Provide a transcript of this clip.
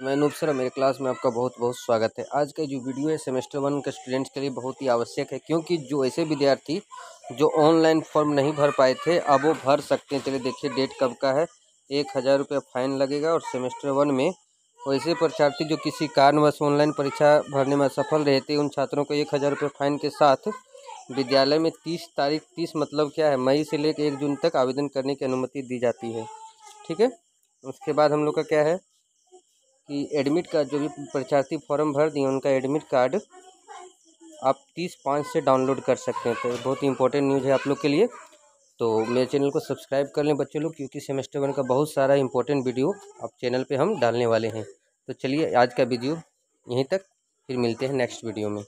मैं नूप सर, मेरे क्लास में आपका बहुत बहुत स्वागत है। आज का जो वीडियो है, सेमेस्टर वन के स्टूडेंट्स के लिए बहुत ही आवश्यक है, क्योंकि जो ऐसे विद्यार्थी जो ऑनलाइन फॉर्म नहीं भर पाए थे, अब वो भर सकते हैं। चलिए देखिए, डेट कब का है? एक हज़ार रुपये फ़ाइन लगेगा और सेमेस्टर वन में वैसे परीक्षार्थी जो किसी कारणवश ऑनलाइन परीक्षा भरने में असफल रहे थे, उन छात्रों को एक हज़ार रुपये फ़ाइन के साथ विद्यालय में तीस तारीख, तीस मतलब क्या है, मई से लेकर एक जून तक आवेदन करने की अनुमति दी जाती है। ठीक है? उसके बाद हम लोग का क्या है? कि एडमिट कार्ड जो भी परीक्षार्थी फॉर्म भर दिए, उनका एडमिट कार्ड आप तीस पाँच से डाउनलोड कर सकते हैं। तो बहुत ही इंपॉर्टेंट न्यूज़ है आप लोग के लिए। तो मेरे चैनल को सब्सक्राइब कर लें बच्चे लोग, क्योंकि सेमेस्टर वन का बहुत सारा इंपॉर्टेंट वीडियो आप चैनल पे हम डालने वाले हैं। तो चलिए आज का वीडियो यहीं तक, फिर मिलते हैं नेक्स्ट वीडियो में।